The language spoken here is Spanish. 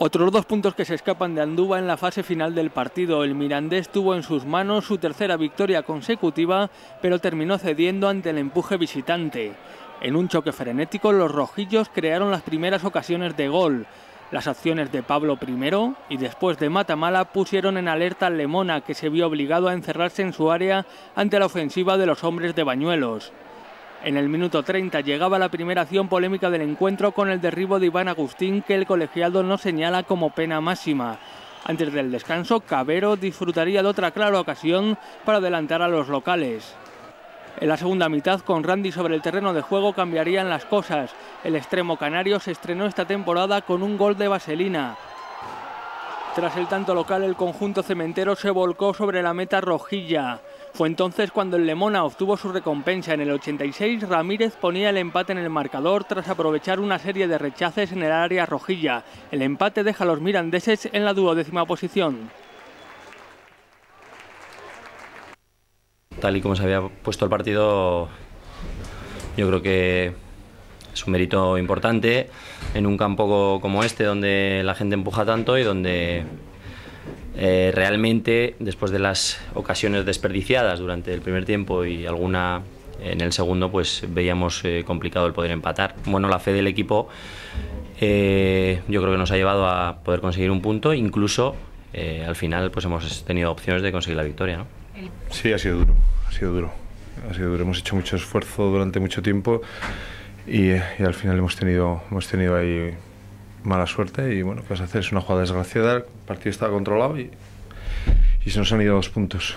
Otros dos puntos que se escapan de Andúba en la fase final del partido. El Mirandés tuvo en sus manos su tercera victoria consecutiva, pero terminó cediendo ante el empuje visitante. En un choque frenético, los rojillos crearon las primeras ocasiones de gol. Las acciones de Pablo I y después de Matamala pusieron en alerta al Lemona, que se vio obligado a encerrarse en su área ante la ofensiva de los hombres de Bañuelos. En el minuto 30 llegaba la primera acción polémica del encuentro con el derribo de Iván Agustín que el colegiado no señala como pena máxima. Antes del descanso, Cabero disfrutaría de otra clara ocasión para adelantar a los locales. En la segunda mitad, con Randy sobre el terreno de juego, cambiarían las cosas. El extremo canario se estrenó esta temporada con un gol de vaselina. Tras el tanto local, el conjunto cementero se volcó sobre la meta rojilla. Fue entonces cuando el Lemona obtuvo su recompensa. En el 86, Ramírez ponía el empate en el marcador tras aprovechar una serie de rechaces en el área rojilla. El empate deja a los mirandeses en la duodécima posición. Tal y como se había puesto el partido, yo creo que es un mérito importante en un campo como este donde la gente empuja tanto y donde eh, realmente después de las ocasiones desperdiciadas durante el primer tiempo y alguna en el segundo pues veíamos eh, complicado el poder empatar. Bueno, la fe del equipo eh, yo creo que nos ha llevado a poder conseguir un punto, incluso al final pues hemos tenido opciones de conseguir la victoria. ¿no? Sí, ha sido duro, ha sido duro, ha sido duro. Hemos hecho mucho esfuerzo durante mucho tiempo y, al final hemos tenido, hemos tenido ahí mala suerte y bueno, ¿qué vas a hacer? Es una jugada desgraciada, el partido estaba controlado y, y se nos han ido dos puntos.